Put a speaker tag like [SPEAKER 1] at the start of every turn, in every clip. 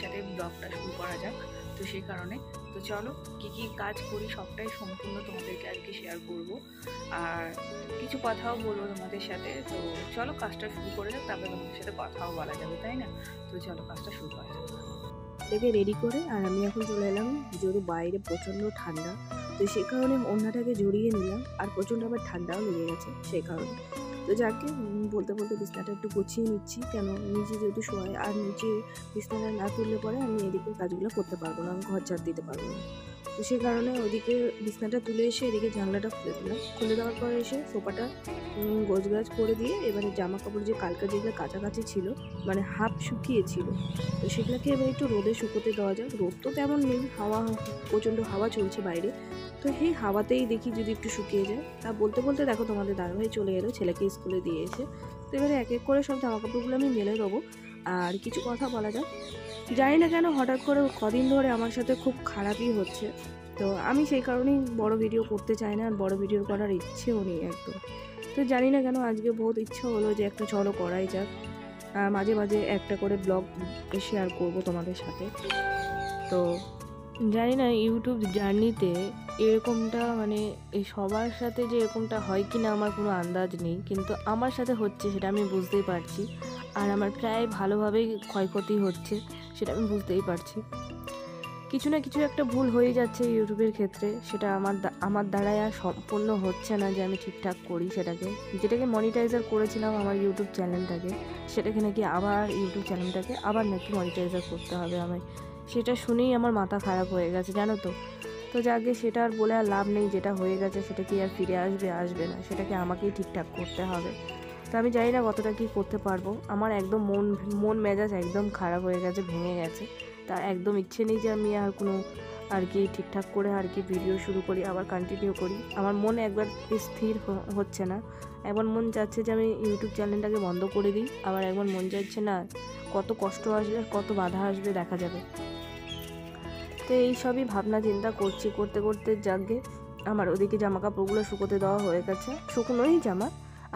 [SPEAKER 1] সাথে ব্লগটা শুরু করা যাক। তো সেই কারণে। তো চলো, কি কি কাজ করি সবটাই সম্পূর্ণ তোমাদেরকে আজকে শেয়ার করব। আর কিছু কথাও বলব তোমাদের সাথে। তো চলো, কাজটা শুরু করে যাক, তারপরে তোমাদের সাথে কথাও বলা যাবে, তাই না? তো চলো, কাজটা শুরু করা যাক।
[SPEAKER 2] এটাকে রেডি করে, আর আমি এখন চলে এলাম যেহেতু বাইরে, প্রচণ্ড ঠান্ডা। তো সেই কারণে ওড়নাটাকে জড়িয়ে নিলাম, আর প্রচণ্ড আবার ঠান্ডাও লেগে গেছে সেই কারণে। তো যাকে বলতে বলতে বিছনাটা একটু গুছিয়ে নিচ্ছি। কেন? নিচে যেহেতু শোয়, আর নিচে বিছনাটা না তুললে পরে আমি এদিকে কাজগুলো করতে পারব না ঘর ঝাড় দিতে পারব না। তো সেই কারণে ওদিকে বিছনাটা তুলে এসে এদিকে জানলাটা খুলে দিলাম। খুলে দেওয়ার পরে এসে সোফাটা গাছ করে দিয়ে এবারে জামা কাপড় যে কালকে যেগুলো কাছাকাছি ছিল মানে হাফ শুকিয়েছিল, তো সেগুলোকে এবার একটু রোদে শুকোতে দেওয়া যাক। রোদ তো তেমন নেই, হাওয়া, প্রচণ্ড হাওয়া চলছে বাইরে। তো সেই হাওয়াতেই দেখি যদি একটু শুকিয়ে যায়। তা বলতে বলতে দেখো তোমাদের দাদাভাই চলে এলো, ছেলেকে স্কুলে দিয়ে এসে। তো এবারে এক এক করে সব জামা কাপড়গুলো আমি মেলে দেবো। আর কিছু কথা বলা যাক। জানি না কেন হঠাৎ করে কদিন ধরে আমার সাথে খুব খারাপই হচ্ছে। তো আমি সেই কারণেই বড় ভিডিও করতে চাই না, আর বড় ভিডিও করার ইচ্ছেও নেই একদম। তো জানি না কেন আজকে বহুত ইচ্ছা হলো যে একটা চলো করাই যাক। মাঝে মাঝে একটা করে ব্লগ শেয়ার করব তোমাদের সাথে। তো জানি না ইউটিউব জার্নিতে এরকমটা মানে এই সবার সাথে যে এরকমটা হয় কি না আমার কোনো আন্দাজ নেই। কিন্তু আমার সাথে হচ্ছে সেটা আমি বুঝতেই পারছি। আর আমার প্রায় ভালোভাবেই ক্ষয়ক্ষতি হচ্ছে, সেটা আমি বুঝতেই পারছি। কিছু না কিছু একটা ভুল হয়ে যাচ্ছে ইউটিউবের ক্ষেত্রে, সেটা আমার আমার দ্বারাই আর সম্পূর্ণ হচ্ছে না যে আমি ঠিকঠাক করি সেটাকে। যেটাকে মনিটাইজার করেছিলাম আমার ইউটিউব চ্যানেলটাকে, সেটাকে নাকি আবার ইউটিউব চ্যানেলটাকে আবার নাকি মনিটাইজার করতে হবে আমায়। সেটা শুনেই আমার মাথা খারাপ হয়ে গেছে, জানো তো? তো যাকে সেটা আর বলে আর লাভ নেই, যেটা হয়ে গেছে সেটা কি আর ফিরে আসবে আসবে না, সেটাকে আমাকেই ঠিকঠাক করতে হবে। তো আমি জানি না কতটা কি করতে পারব। আমার একদম মন মন মেজাজ একদম খারাপ হয়ে গেছে, ভেঙে গেছে। তার একদম ইচ্ছে নেই যে আমি আর কোনো আর কি ঠিকঠাক করে আর কি ভিডিও শুরু করি, আবার কন্টিনিউ করি। আমার মন একবার স্থির হচ্ছে না। একবার মন চাচ্ছে যে আমি ইউটিউব চ্যানেলটাকে বন্ধ করে দিই, আবার একবার মন চাচ্ছে না, কত কষ্ট আসবে কত বাধা আসবে দেখা যাবে। তো এই সবই ভাবনা চিন্তা করছি, করতে করতে যাগে আমার ওদিকে জামা কাপড়গুলো শুকোতে দেওয়া হয়ে গেছে। শুকনোই জামা।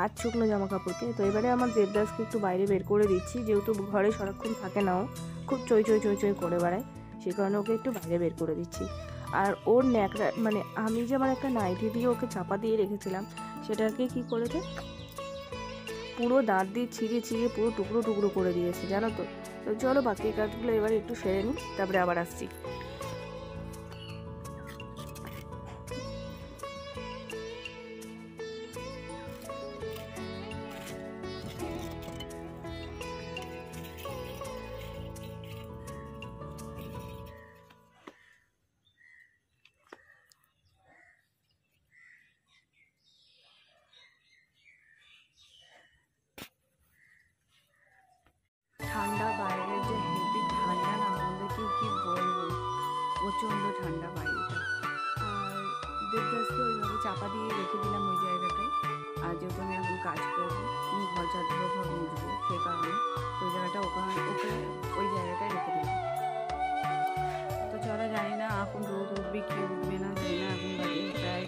[SPEAKER 2] আর শুকনো জামা কাপড়কে তো এবারে আমার দেবদাসকে একটু বাইরে বের করে দিচ্ছি, যেহেতু ঘরে সারাক্ষণ থাকে না ও, খুব চই চই চই চই করে বেড়ায়। সেই কারণে ওকে একটু বাইরে বের করে দিচ্ছি। আর ওর ন্যাকড়া মানে আমি যে আমার একটা নাইটি দিয়ে ওকে চাপা দিয়ে রেখেছিলাম, সেটাকে কি করেছে? পুরো দাঁত দিয়ে ছিঁড়ে ছিঁড়ে পুরো টুকরো টুকরো করে দিয়েছে, জানো তো? তো চলো বাকি কাজগুলো এবার একটু সেরে নিই, তারপরে আবার আসছি।
[SPEAKER 1] ঠান্ডা বাইরেটা আর দেবদাসকে ওইভাবে চাপা দিয়ে রেখে দিলাম ওই জায়গাটায়। আর যেহেতু আমি এখন কাজ করব ঘর ঝাড় দেবো ঘর উঠবো সেই কারণে ওই জায়গাটা ওখানে, ওকে ওই জায়গাটায় রেখে দিলাম। তো যারা জানি না, এখন রোদ উঠবে কি উঠবে না, জানি না, এখন প্রায়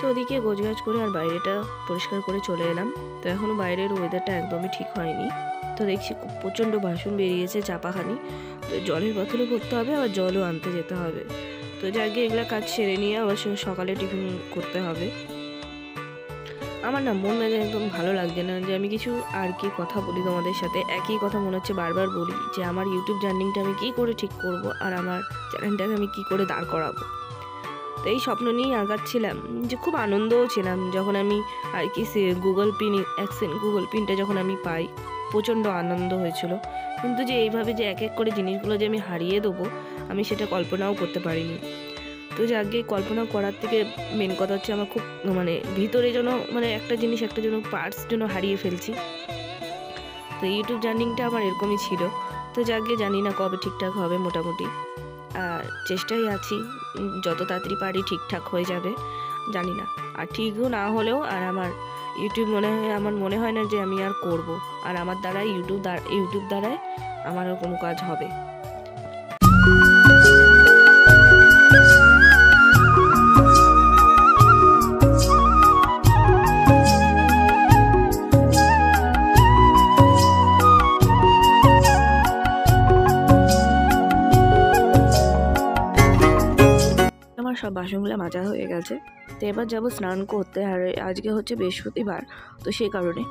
[SPEAKER 1] তো
[SPEAKER 2] ওদিকে গোছগাছ করে আর বাইরেটা পরিষ্কার করে চলে এলাম। তো এখনও বাইরের ওয়েদারটা একদমই ঠিক হয়নি। তো দেখছি প্রচণ্ড বাসন বেরিয়েছে চাপাখানি। তো জলের বোতলও করতে হবে, আবার জলও আনতে যেতে হবে। তো যাকে এগুলো কাজ সেরে নিয়ে আবার সকালে টিফিন করতে হবে। আমার না মন মেজাজ একদম ভালো লাগছে না যে আমি কিছু আর কি কথা বলি তোমাদের সাথে। একই কথা মনে হচ্ছে বারবার বলি যে আমার ইউটিউব জার্নিংটা আমি কী করে ঠিক করব আর আমার চ্যানেলটাকে আমি কী করে দাঁড় করাবো। তো এই স্বপ্ন নিয়েই আগাচ্ছিলাম, যে খুব আনন্দও ছিলাম যখন আমি আর কি সে গুগল পিন অ্যাকসেন্ট গুগল পিনটা যখন আমি পাই, প্রচণ্ড আনন্দ হয়েছিল। কিন্তু যে এইভাবে যে এক এক করে জিনিসগুলো যে আমি হারিয়ে দেবো, আমি সেটা কল্পনাও করতে পারিনি। তো যে আগে কল্পনা করার থেকে মেন কথা হচ্ছে আমার খুব মানে ভিতরে যেন মানে একটা জিনিস, একটা যেন পার্টস যেন হারিয়ে ফেলছি। তো ইউটিউব জার্নিংটা আমার এরকমই ছিল। তো যাকে জানি না কবে ঠিকঠাক হবে মোটামুটি। চেষ্টাই আছি যত তাড়াতাড়ি পারি ঠিকঠাক হয়ে যাবে, জানি না। আর ঠিকও না হলেও আর আমার ইউটিউব মনে হয়, আমার মনে হয় না যে আমি আর করব। আর আমার দ্বারাই ইউটিউব দ্বারা, ইউটিউব দ্বারাই আমারও কোনো কাজ হবে। আমার সব বাসনগুলো মাজা হয়ে গেছে। তো এবার যাব স্নান করতে আর আজকে হচ্ছে বৃহস্পতিবার, তো সেই কারণে।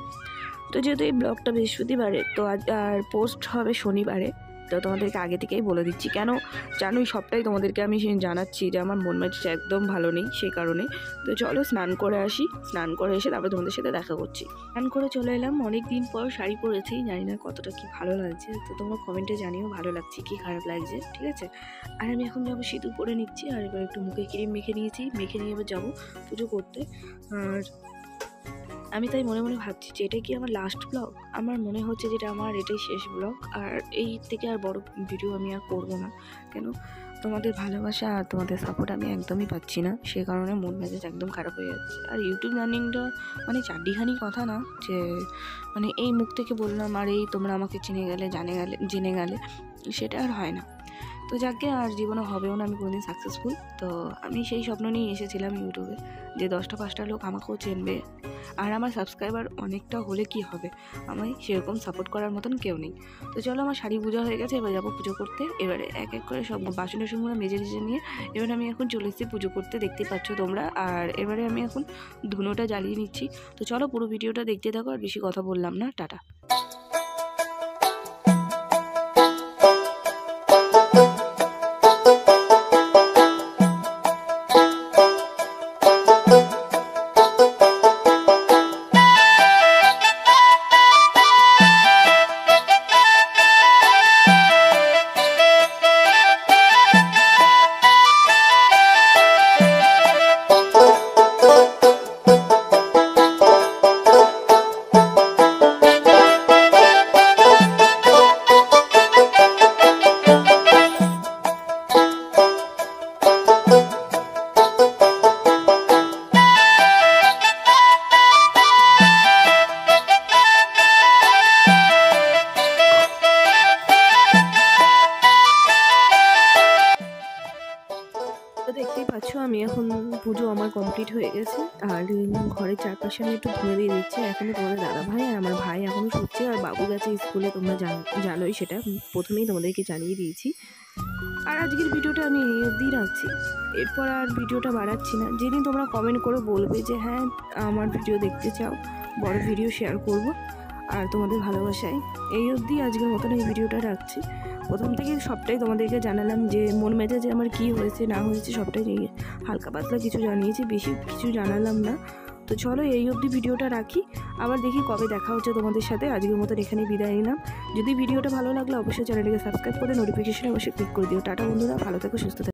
[SPEAKER 2] তো যেহেতু এই ব্লগটা বৃহস্পতিবারে, তো আজ আর পোস্ট হবে শনিবারে। তো তোমাদেরকে আগে থেকেই বলে দিচ্ছি। কেন জানোই সবটাই তোমাদেরকে আমি জানাচ্ছি যে আমার মন মেজাজ একদম ভালো নেই সেই কারণে। তো চলো স্নান করে আসি। স্নান করে এসে তারপরে তোমাদের সাথে দেখা করছি। স্নান করে চলে এলাম। অনেক দিন পর শাড়ি পরেছি। জানি না কতটা কি ভালো লাগছে। তো তোমরা কমেন্টে জানিও ভালো লাগছে কি খারাপ লাগছে, ঠিক আছে? আর আমি এখন যাব সিঁদুর পরে নিচ্ছি। আর এবার একটু মুখে ক্রিম মেখে নিয়েছি। মেখে নিয়ে এবার যাব পুজো করতে। আর আমি তাই মনে মনে ভাবছি যে এটা কি আমার লাস্ট ব্লগ আমার মনে হচ্ছে যেটা আমার এটাই শেষ ব্লগ আর এই থেকে আর বড় ভিডিও আমি আর করব না। কেন? তোমাদের ভালোবাসা আর তোমাদের সাপোর্ট আমি একদমই পাচ্ছি না। সে কারণে মন মেজাজ একদম খারাপ হয়ে যাচ্ছে। আর ইউটিউব জার্নিংটা মানে চারটিখানি কথা না, যে মানে এই মুখ থেকে বললাম, আর এই তোমরা আমাকে চিনে গেলে, জানে গেলে, জেনে গেলে। সেটা আর হয় না। তো যাকে আর জীবনে হবেও না, আমি কোনোদিন সাকসেসফুল তো আমি সেই স্বপ্ন নিয়ে এসেছিলাম ইউটিউবে যে দশটা, পাঁচটা লোক আমাকেও চিনবে। আর আমার সাবস্ক্রাইবার অনেকটা হলে কি হবে? আমায় সেরকম সাপোর্ট করার মতন কেউ নেই। তো চলো, আমার শাড়ি পূজা হয়ে গেছে, এবার যাব পুজো করতে। এবারে এক এক করে সব বাসন টাসনগুলো মেজে মেজে নিয়ে এবার আমি এখন চলে এসেছি পুজো করতে, দেখতে পাচ্ছ তোমরা। আর এবারে আমি এখন ধুনোটা জ্বালিয়ে নিচ্ছি। তো চলো, পুরো ভিডিওটা দেখতে থাকো, আর বেশি কথা বললাম না। টাটা। এখন পুজো আমার কমপ্লিট হয়ে গেছে। আর ঘরের চারপাশে আমি একটু ধুয়ে দিয়ে দিচ্ছি এখনও তোমাদের দাদা ভাই আর আমার ভাই এখনও শুচ্ছে। আর বাবু গেছে স্কুলে, তোমরা জানো, জানোই সেটা। প্রথমেই তোমাদেরকে জানিয়ে দিয়েছি। আর আজকের ভিডিওটা আমি এই অবধি রাখছি। এরপর আর ভিডিওটা বাড়াচ্ছি না। যেদিন তোমরা কমেন্ট করে বলবে যে হ্যাঁ আমার ভিডিও দেখতে চাও, বড় ভিডিও শেয়ার করব। আর তোমাদের ভালোবাসায়। এই অবধি আজকের মতন এই ভিডিওটা রাখছি। প্রথম থেকে সবটাই তোমাদেরকে জানালাম যে, মন মেজাজে আমার কি হয়েছে, না হয়েছে, সবটাই হালকা পাতলা কিছু জানিয়েছি, বেশি কিছু জানালাম না। তো চলো এই অবধি ভিডিওটা রাখি। আবার দেখি কবে দেখা হচ্ছে তোমাদের সাথে। আজকের মতন এখানে বিদায় নিলাম। যদি ভিডিওটা ভালো লাগলে, অবশ্যই চ্যানেলটিকে সাবস্ক্রাইব করে নোটিফিকেশানে অবশ্যই ক্লিক করে দিও। টাটা বন্ধুরা, ভালো থেকো, সুস্থ থেকো।